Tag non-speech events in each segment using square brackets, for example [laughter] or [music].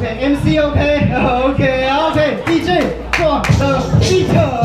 Okay, MC [laughs] okay? Okay, okay, DJ for the DJ.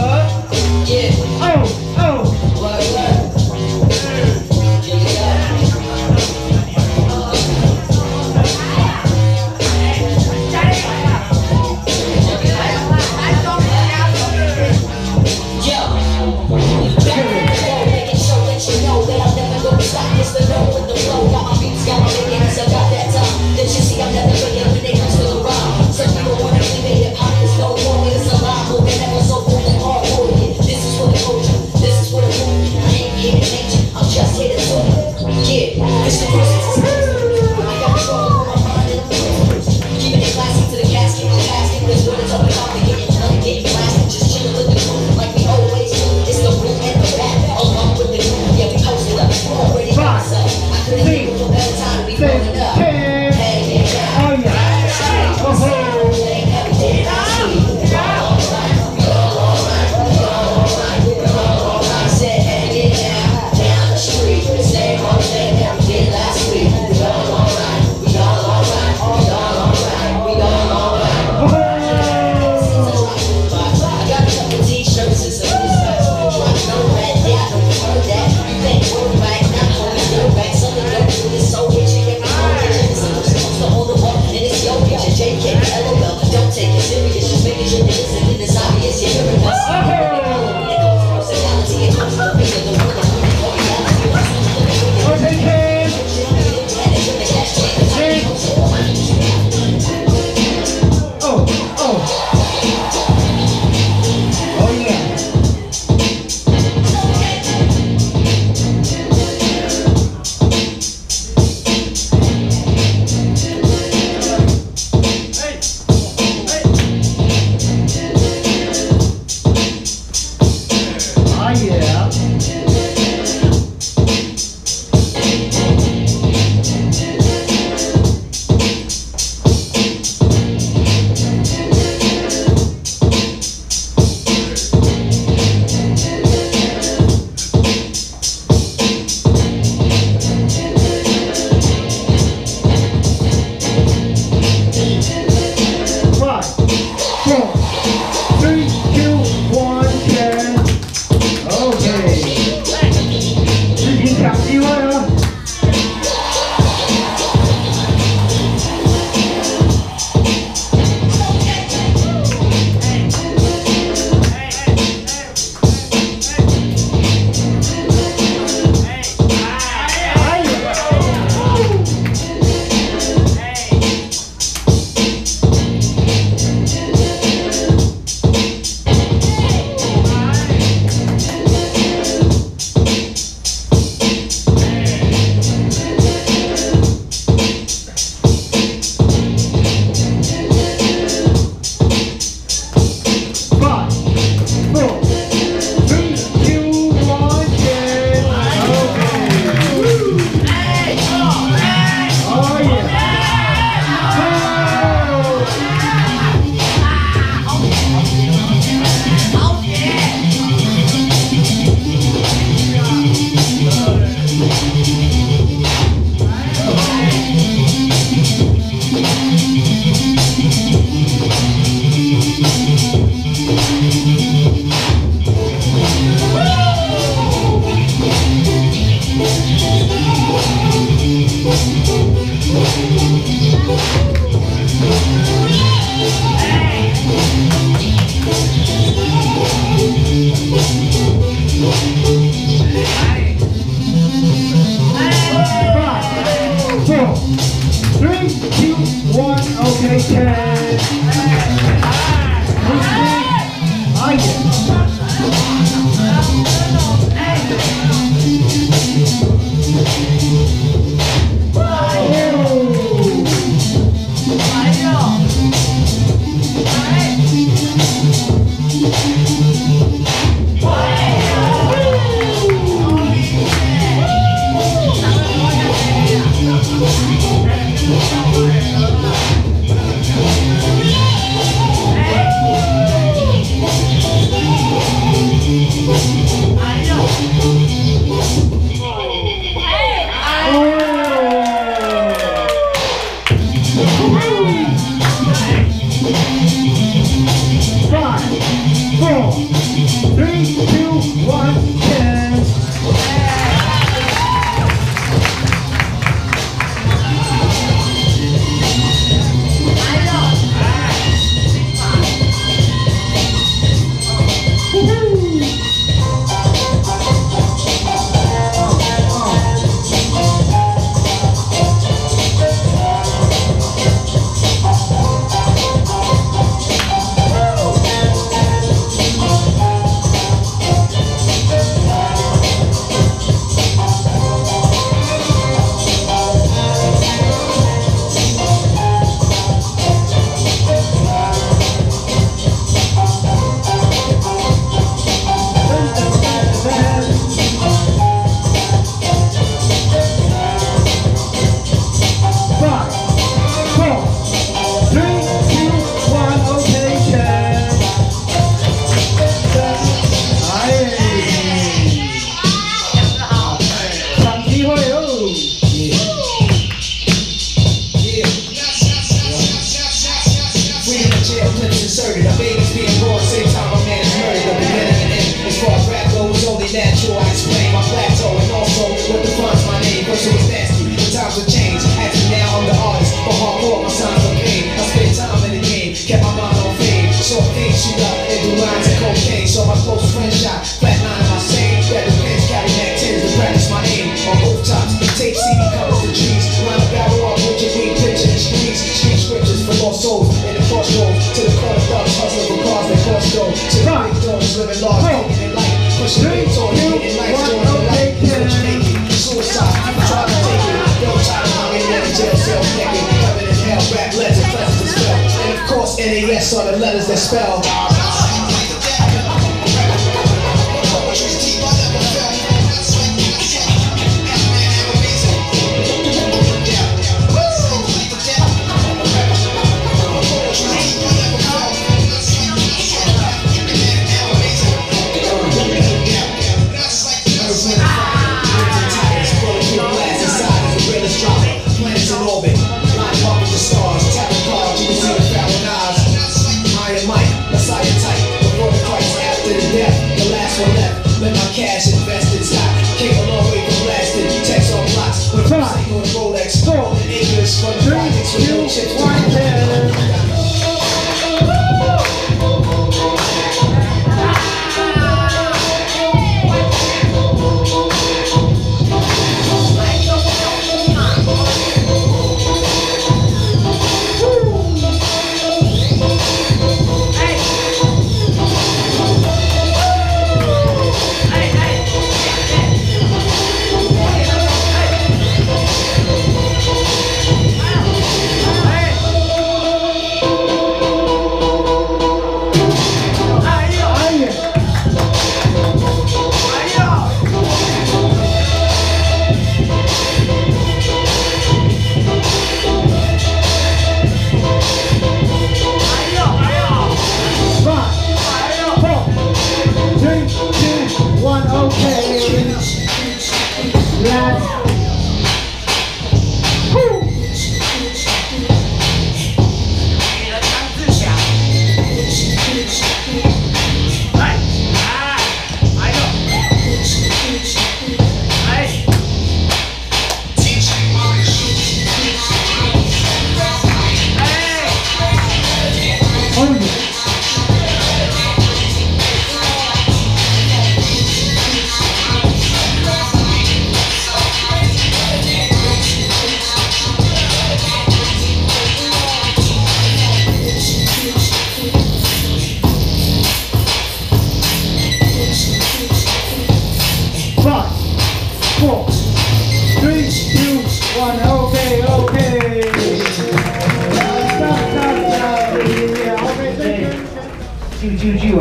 Guess all the letters that spell.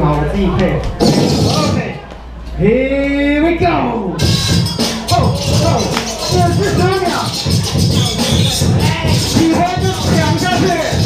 on, Okay, here we go. Oh, oh, this?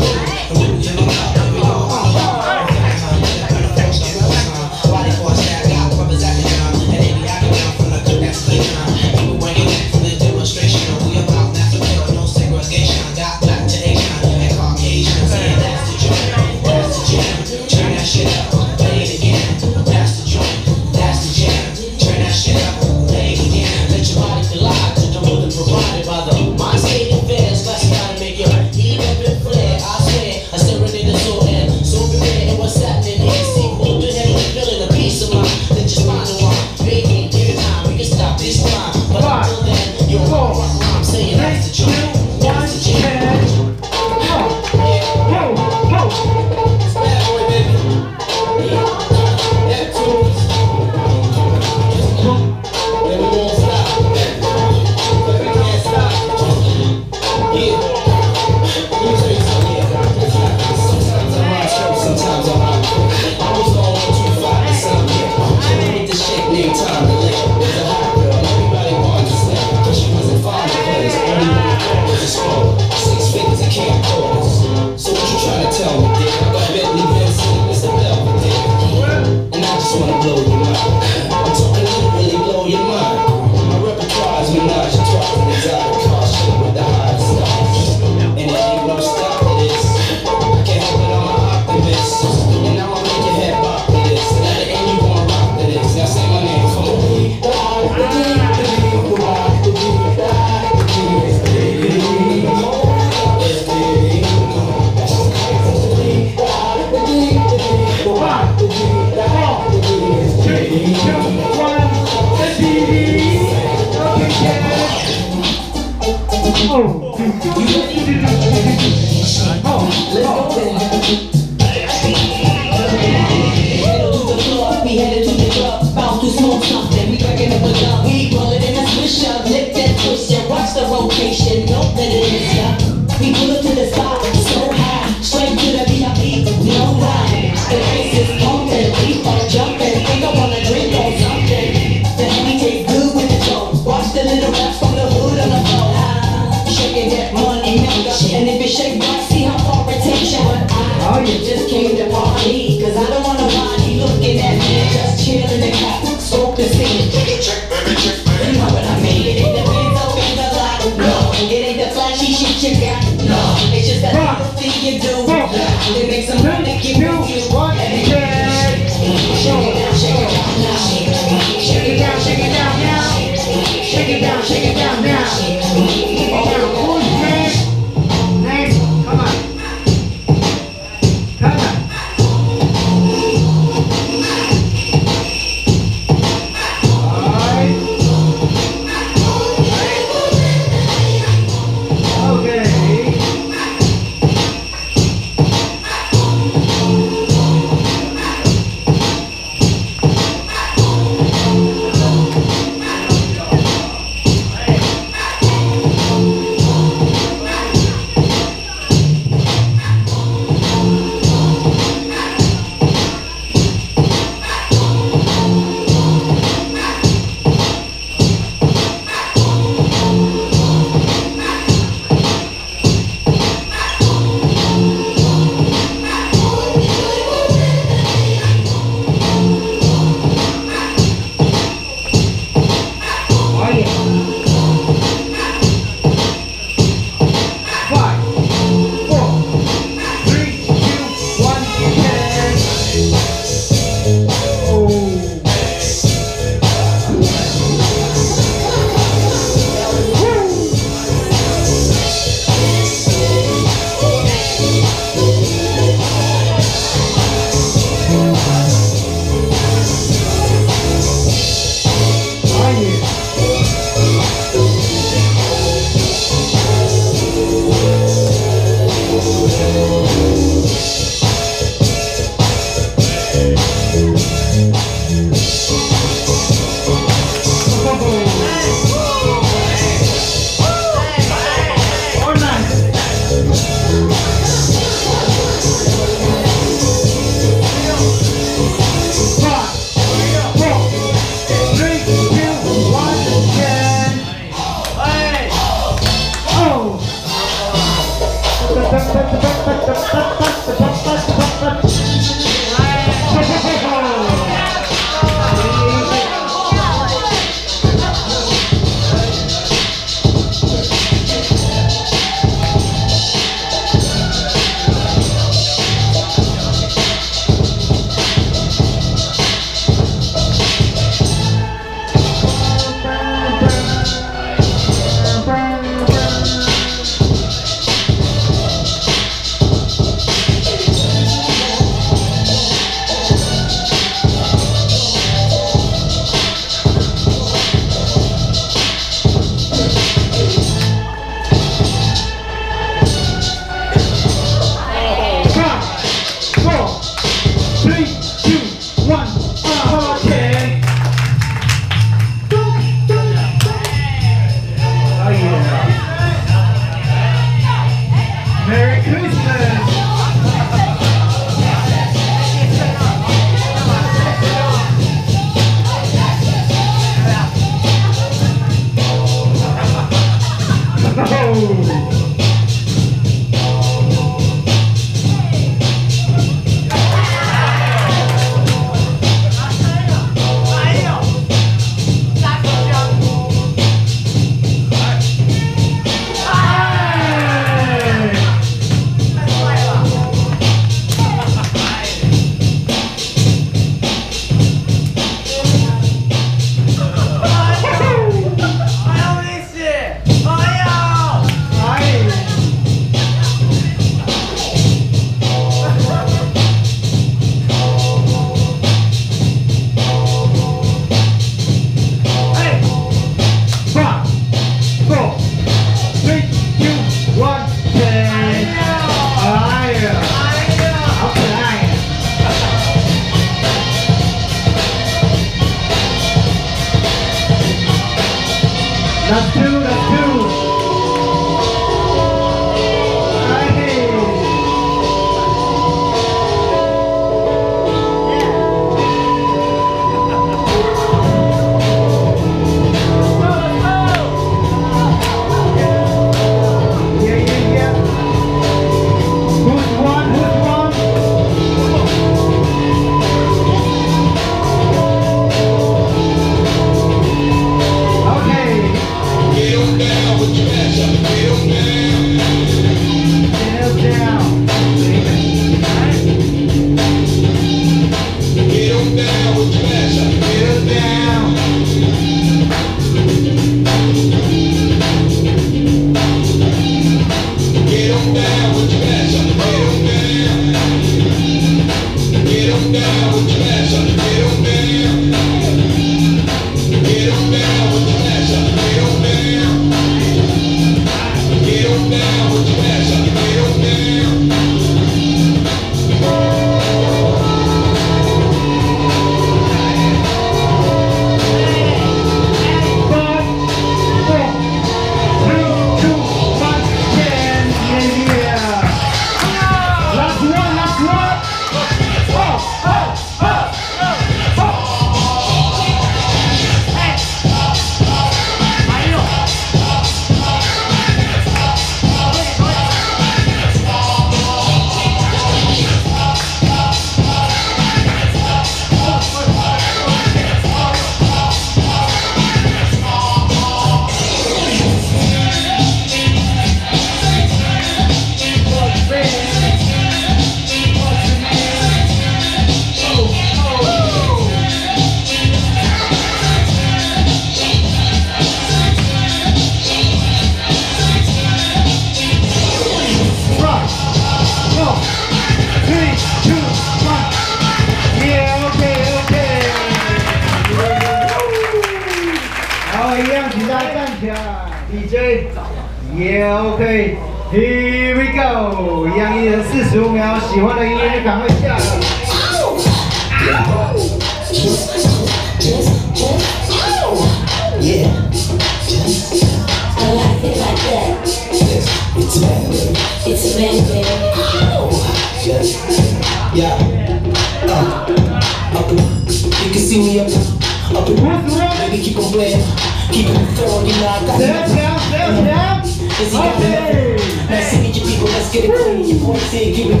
In, give it.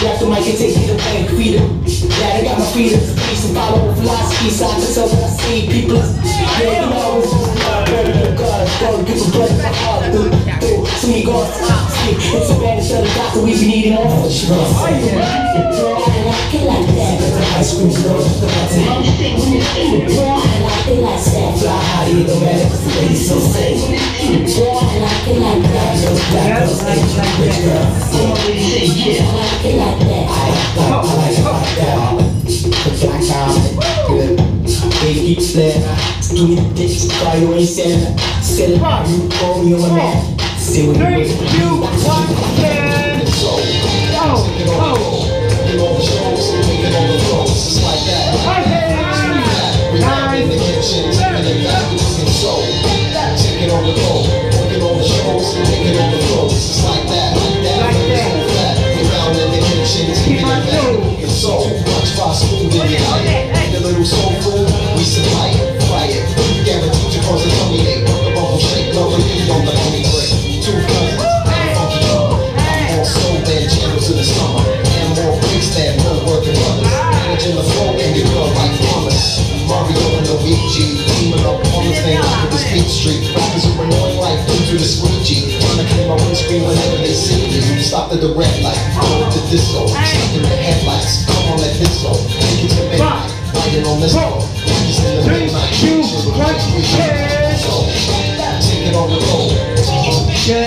Grab the mic and take it away, feed it. Yeah, they got my feet in space and follow philosophy. So I can tell what I see. People, yeah, you know, it's Word to God, God, give a blood my heart. Through, through, so many gods. It's a bad instead of doctor, we be needing all. I it like that. Ice cream, girl, the button. I like it like that. Fly high, you know, the lady so safe. I like it like that. Black girls, they rich girls. I like it like that. I like, I like it like that. The black guy, good. Baby, keep playing. Give me the dick, cry you ain't saying. Still, you call me on my man. Say what Three, you two, one, ten. Go, go. Taking all the shows, taking all the flows, just like that. Okay. We back in the kitchen, taking it back, cooking soul. Taking on the go, working on the shows, taking on the flows, just like that. Like that. So flat, we down in the kitchen, taking it soul. Much fast food in your life, need little soul food, clean my windscreen whenever they see. Stop at the red light, to. Stuck in the headlights, come on, let this go. Take it to on this in the Three, midnight, two, chill with one, the ten. So, take it on the road. Yeah.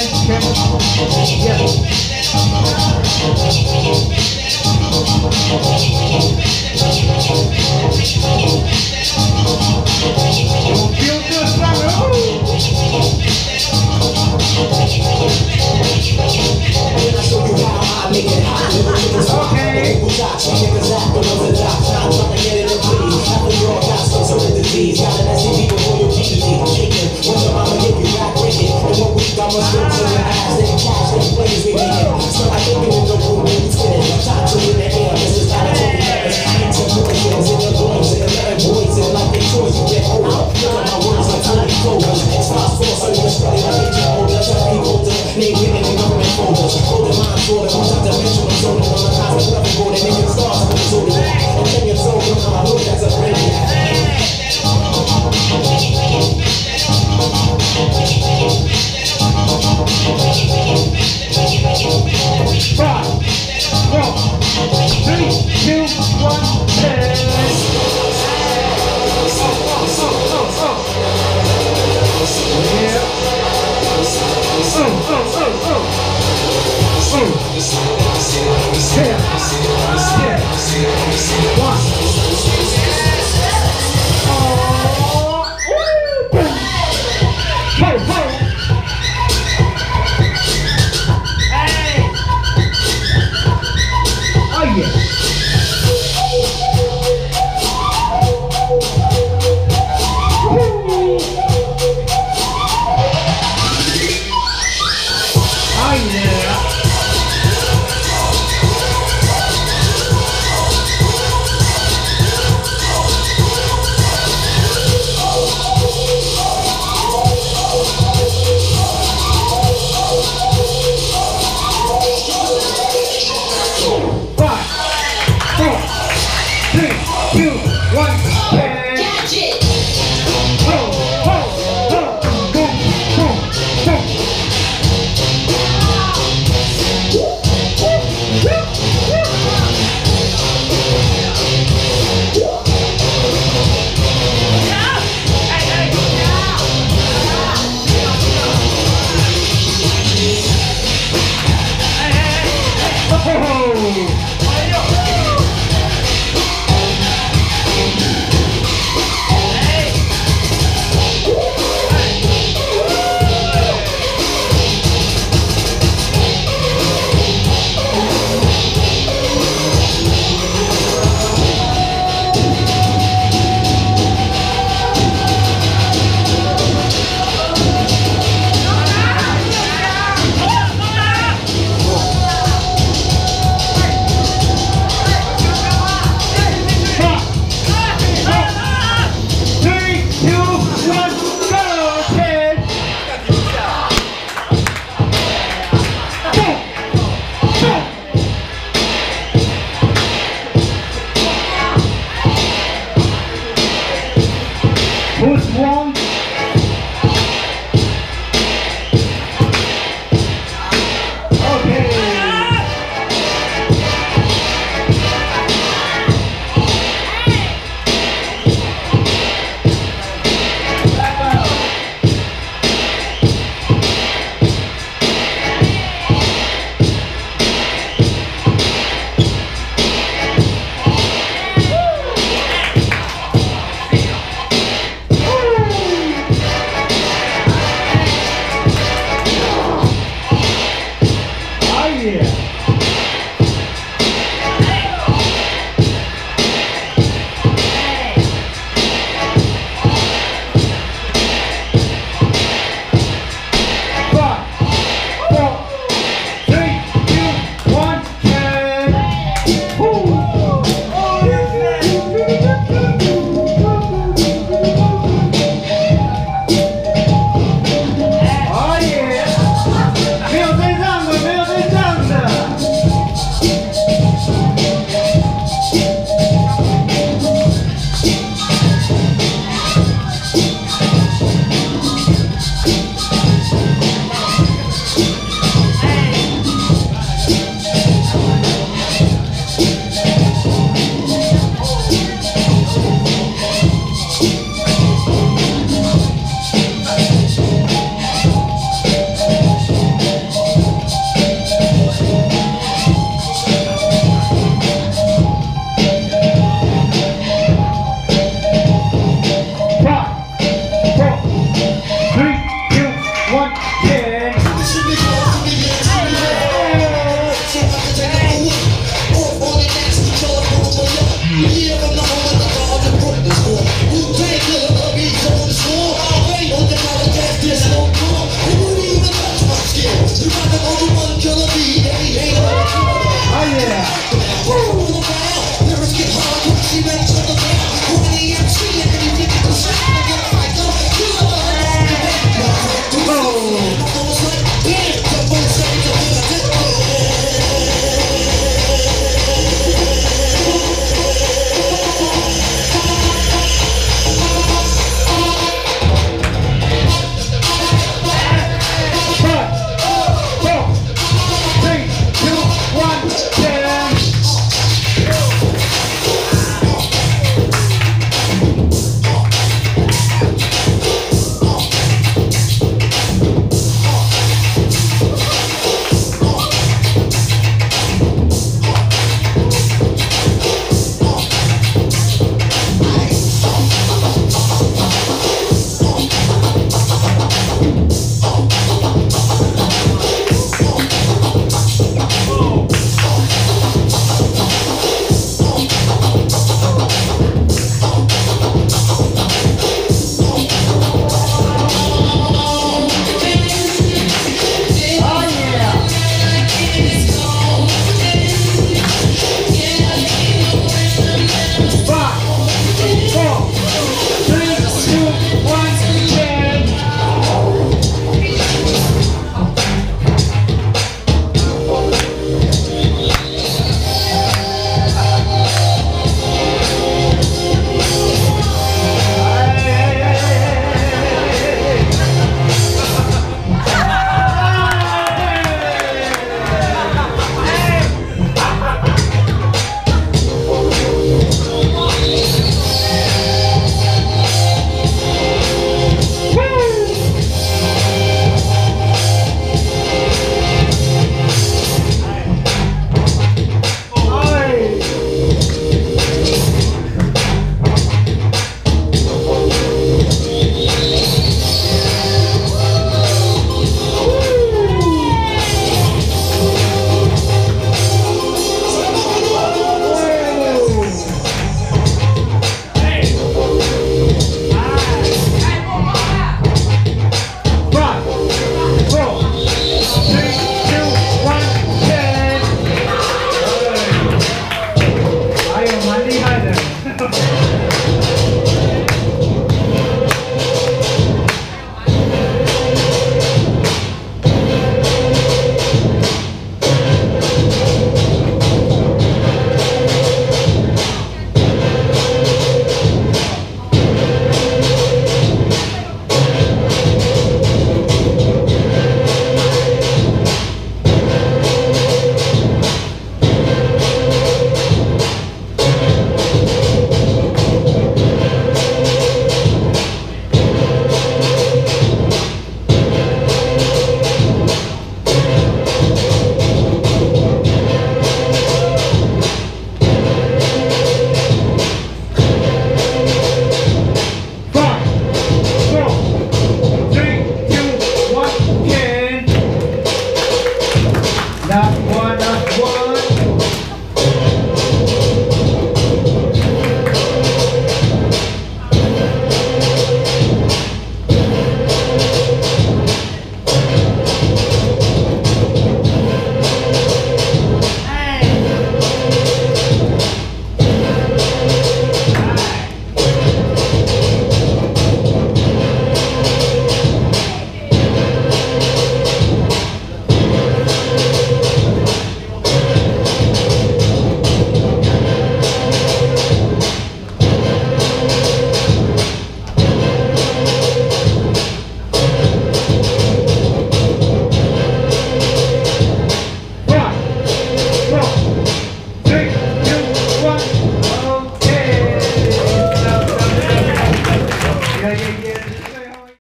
Feel good, Okay.